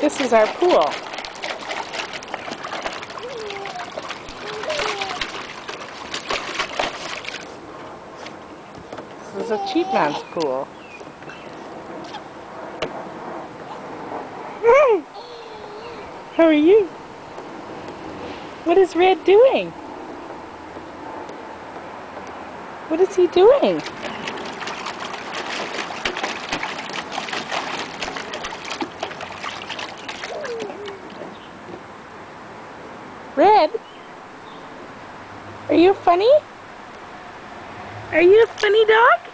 This is our pool. This is a cheap man's pool. How are you? What is Red doing? What is he doing? Red? Are you funny? Are you a funny dog?